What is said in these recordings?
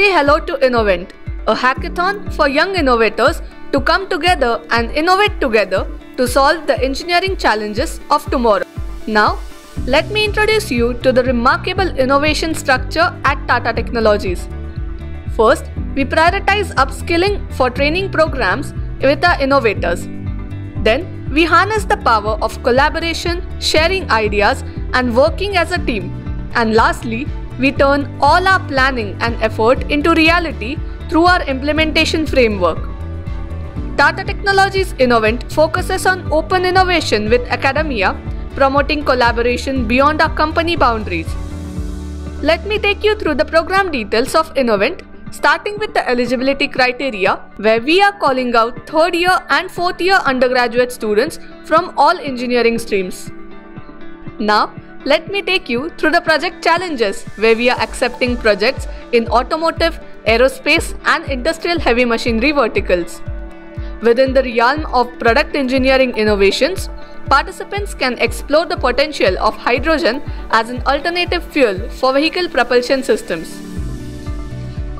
say hello to Innovent, a hackathon for young innovators to come together and innovate together to solve the engineering challenges of tomorrow. Now, let me introduce you to the remarkable innovation structure at Tata Technologies. First, we prioritize upskilling for training programs with our innovators. Then, we harness the power of collaboration, sharing ideas, and working as a team. And lastly, we turn all our planning and effort into reality through our implementation framework. Tata Technologies Innovent focuses on open innovation with academia, promoting collaboration beyond our company boundaries. Let me take you through the program details of Innovent, starting with the eligibility criteria, where we are calling out third year and fourth year undergraduate students from all engineering streams. Now, let me take you through the project challenges where we are accepting projects in automotive, aerospace, and industrial heavy machinery verticals. Within the realm of product engineering innovations, participants can explore the potential of hydrogen as an alternative fuel for vehicle propulsion systems.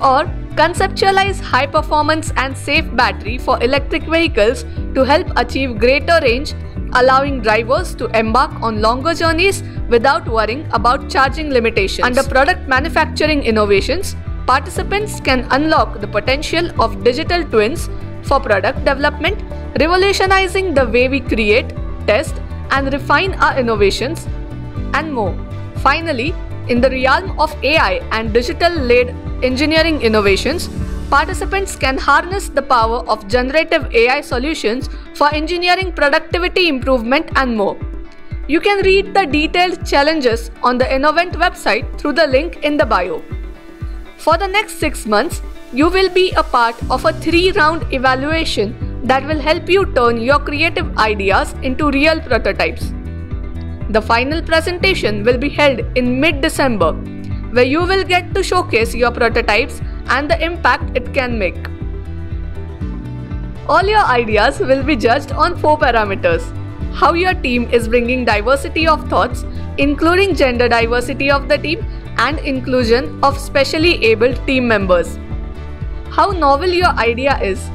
Or conceptualize high performance and safe battery for electric vehicles to help achieve greater range allowing drivers to embark on longer journeys without worrying about charging limitations. Under product manufacturing innovations, participants can unlock the potential of digital twins for product development, revolutionizing the way we create, test, and refine our innovations, and more. Finally, in the realm of AI and digital led engineering innovations, participants can harness the power of generative AI solutions for engineering productivity improvement and more. You can read the detailed challenges on the Innovent website through the link in the bio. For the next 6 months, you will be a part of a 3 round evaluation that will help you turn your creative ideas into real prototypes. The final presentation will be held in mid December, where you will get to showcase your prototypes and the impact it can make. All your ideas will be judged on four parameters how your team is bringing diversity of thoughts, including gender diversity of the team and inclusion of specially abled team members, how novel your idea is,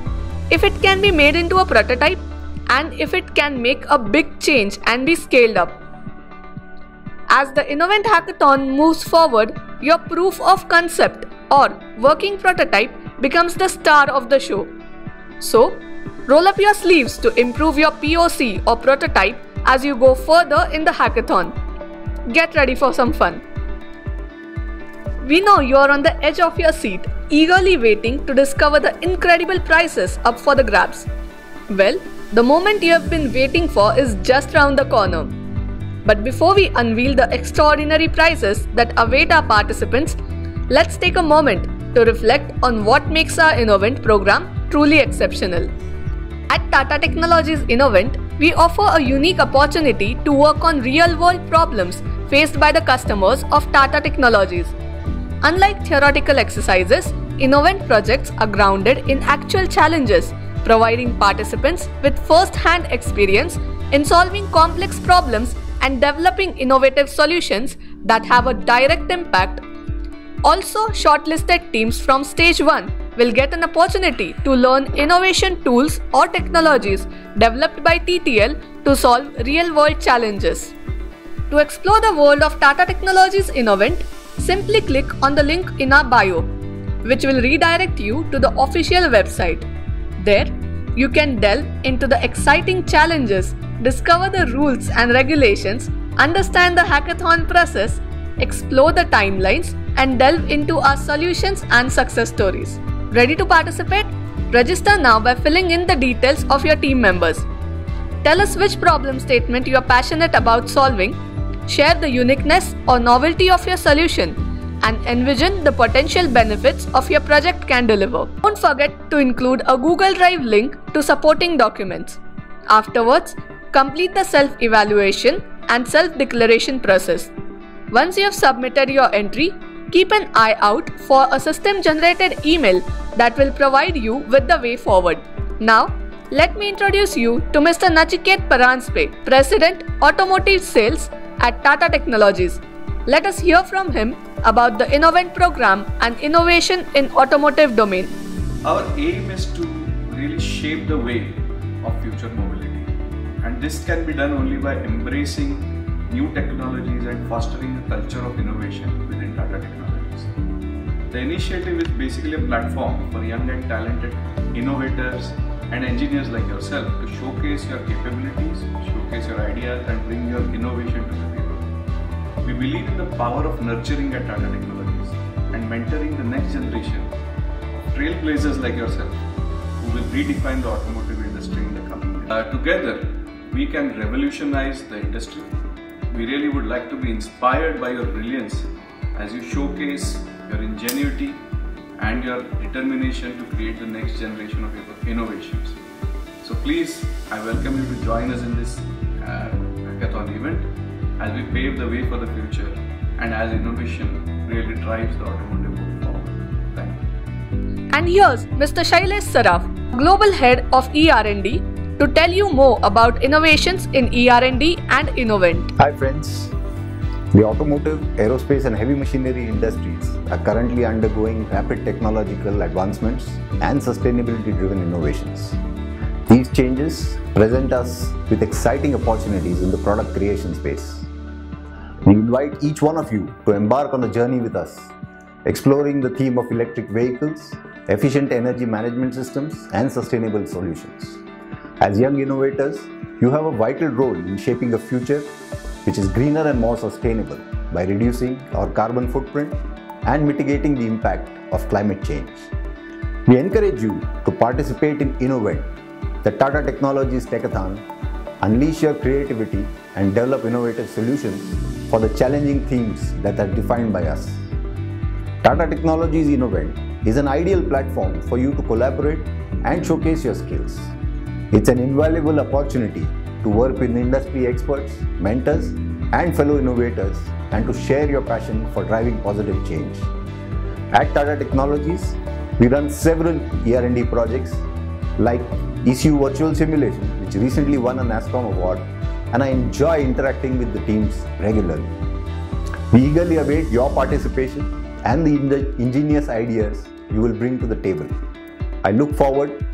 if it can be made into a prototype, and if it can make a big change and be scaled up. As the Innovent Hackathon moves forward, your proof of concept or working prototype becomes the star of the show. So, roll up your sleeves to improve your POC or prototype as you go further in the hackathon. Get ready for some fun. We know you're on the edge of your seat, eagerly waiting to discover the incredible prizes up for the grabs. Well, the moment you have been waiting for is just round the corner. But before we unveil the extraordinary prizes that await our participants, let's take a moment to reflect on what makes our Innovent program truly exceptional. At Tata Technologies Innovent, we offer a unique opportunity to work on real world problems faced by the customers of Tata Technologies. Unlike theoretical exercises, Innovent projects are grounded in actual challenges, providing participants with first hand experience in solving complex problems and developing innovative solutions that have a direct impact. Also, shortlisted teams from stage 1 will get an opportunity to learn innovation tools or technologies developed by TTL to solve real world challenges. To explore the world of Tata Technologies Innovent, simply click on the link in our bio, which will redirect you to the official website. There, you can delve into the exciting challenges, discover the rules and regulations, understand the hackathon process, explore the timelines, and delve into our solutions and success stories. Ready to participate? Register now by filling in the details of your team members. Tell us which problem statement you are passionate about solving, share the uniqueness or novelty of your solution, and envision the potential benefits of your project can deliver. Don't forget to include a Google Drive link to supporting documents. Afterwards, complete the self evaluation and self declaration process. Once you have submitted your entry, keep an eye out for a system generated email that will provide you with the way forward. Now, let me introduce you to Mr. Nachiket Paranjpe, President Automotive Sales at Tata Technologies. Let us hear from him about the Innovent program and innovation in automotive domain. Our aim is to really shape the way of future mobility. And this can be done only by embracing new technologies and fostering a culture of innovation within Tata Technologies. The initiative is basically a platform for young and talented innovators and engineers like yourself to showcase your capabilities, showcase your ideas, and bring your innovation to the people. We believe in the power of nurturing at Tata Technologies and mentoring the next generation of trailblazers like yourself who will redefine the automotive industry in the coming years. Uh, together, we can revolutionize the industry. We really would like to be inspired by your brilliance as you showcase your ingenuity and your determination to create the next generation of innovations. So please, I welcome you to join us in this uh, hackathon event as we pave the way for the future and as innovation really drives the automotive world forward. Thank you. And here's Mr. Shailesh Saraf, Global Head of ER&D, to tell you more about innovations in ER&D and Innovent. Hi friends, the automotive, aerospace and heavy machinery industries are currently undergoing rapid technological advancements and sustainability driven innovations. These changes present us with exciting opportunities in the product creation space. We invite each one of you to embark on a journey with us, exploring the theme of electric vehicles, efficient energy management systems and sustainable solutions. As young innovators, you have a vital role in shaping a future which is greener and more sustainable by reducing our carbon footprint and mitigating the impact of climate change. We encourage you to participate in Innovent, the Tata Technologies Techathon, unleash your creativity and develop innovative solutions for the challenging themes that are defined by us. Tata Technologies Innovent is an ideal platform for you to collaborate and showcase your skills. It's an invaluable opportunity to work with industry experts, mentors, and fellow innovators, and to share your passion for driving positive change. At Tata Technologies, we run several ER&D projects like ECU Virtual Simulation, which recently won a NASSCOM award, and I enjoy interacting with the teams regularly. We eagerly await your participation and the ingenious ideas you will bring to the table. I look forward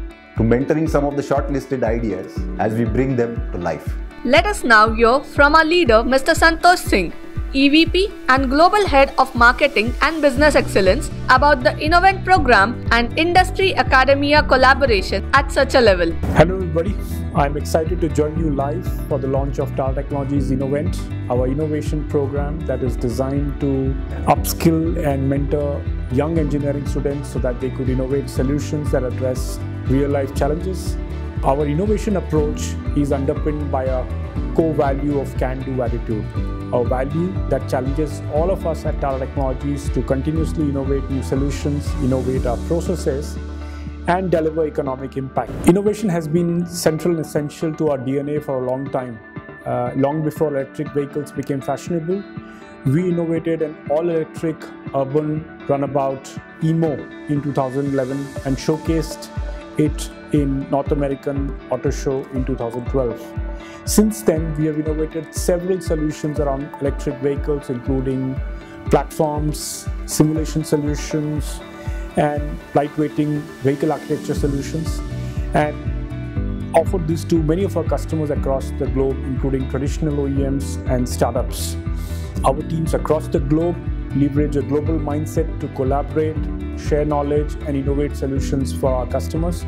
to mentoring some of the shortlisted ideas as we bring them to life. Let us now hear from our leader, Mr. Santosh Singh, EVP and Global Head of Marketing and Business Excellence, about the Innovent program and industry academia collaboration at such a level. Hello, everybody. I'm excited to join you live for the launch of Tata Technologies Innovent, our innovation program that is designed to upskill and mentor young engineering students so that they could innovate solutions that address real life challenges. Our innovation approach is underpinned by a core value of can do attitude, a value that challenges all of us at Tata Technologies to continuously innovate new solutions, innovate our processes, and deliver economic impact. Innovation has been central and essential to our DNA for a long time. Uh, long before electric vehicles became fashionable, we innovated an all-electric urban runabout EMO in 2011 and showcased it in North American Auto Show in 2012. Since then, we have innovated several solutions around electric vehicles, including platforms, simulation solutions, and lightweighting vehicle architecture solutions, and offered this to many of our customers across the globe, including traditional OEMs and startups. Our teams across the globe leverage a global mindset to collaborate, share knowledge, and innovate solutions for our customers.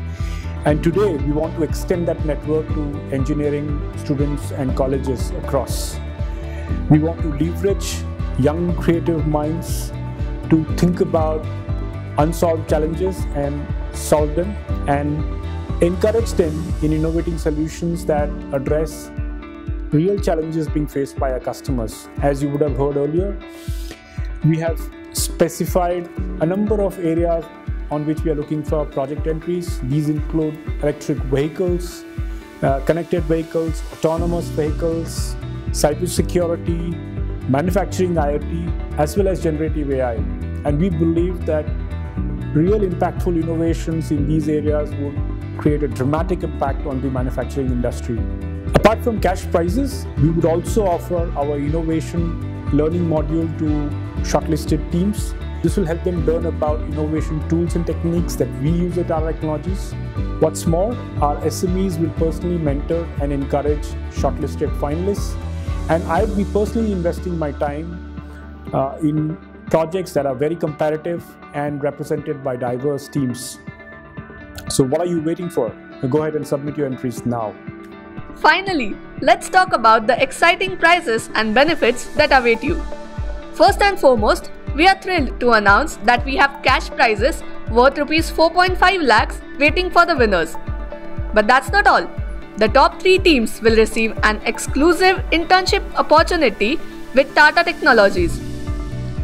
And today, we want to extend that network to engineering students and colleges across. We want to leverage young creative minds to think about unsolved challenges and solve them and encourage them in innovating solutions that address real challenges being faced by our customers. As you would have heard earlier, we have specified a number of areas on which we are looking for project entries. These include electric vehicles, uh, connected vehicles, autonomous vehicles, cybersecurity, manufacturing IoT, as well as generative AI. And we believe that real impactful innovations in these areas would create a dramatic impact on the manufacturing industry. Apart from cash prizes, we would also offer our innovation learning module to shortlisted teams. This will help them learn about innovation tools and techniques that we use at our Technologies. What's more, our SMEs will personally mentor and encourage shortlisted finalists, and I'll be personally investing my time uh, in projects that are very competitive and represented by diverse teams. So, what are you waiting for? Go ahead and submit your entries now. Finally, let's talk about the exciting prizes and benefits that await you. First and foremost, we are thrilled to announce that we have cash prizes worth rupees 4.5 lakhs waiting for the winners. But that's not all. The top 3 teams will receive an exclusive internship opportunity with Tata Technologies.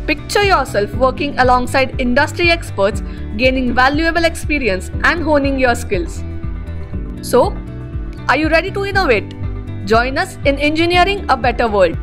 Picture yourself working alongside industry experts, gaining valuable experience and honing your skills. So, are you ready to innovate? Join us in engineering a better world.